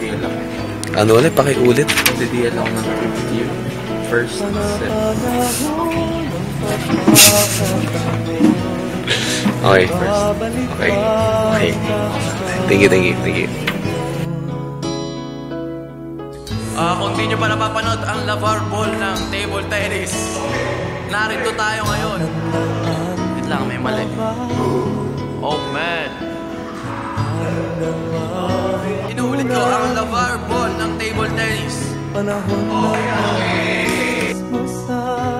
DL ako. Ano ulit? Pakiulit. DL ako ng fifth year. First set. Okay. Okay. Okay. Thank you, thank you, thank you. Ah, kung di nyo pa napapanood ang Lavar Ball ng table tennis, narito tayo ngayon. Wait lang, may mali. Oh man. Inuulit ko ang Lavar Ball ng table tennis.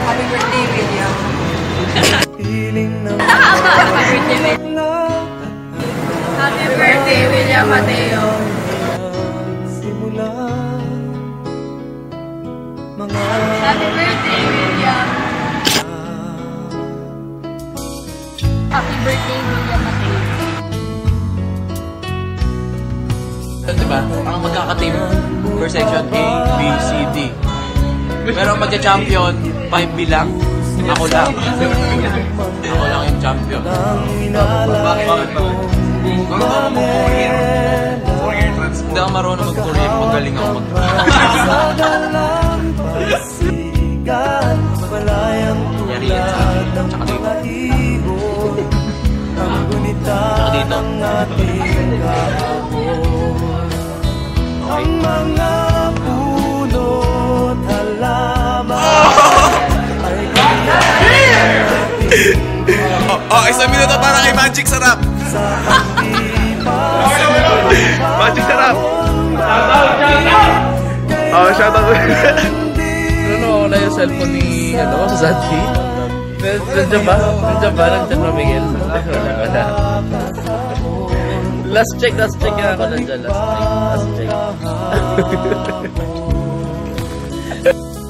Happy birthday, William. Tama, happy birthday, William. Happy birthday, William Mateo. Happy birthday, William. Happy birthday, William Mateo. Diba? Ang magkaka-team per section A, B, C, D. Pero magka-champion, 5 bilang. Ako lang. Ako lang yung champion. Bakit? Bakit ba? Hindi ako marunong mag-Korean. Magaling ako mag Yari yan sa akin. Tsaka dito. Tsaka dito. Oh, isang minuto para kay Magic Sarap. Magic Sarap. Oh, shout out. Ano, wala yung cellphone ni, ano, Santi? Nandiyan ba? Nandiyan ba? Nandiyan ba, Miguel? Wala, wala. Last check, last check na ako nandiyan. Last check, last check.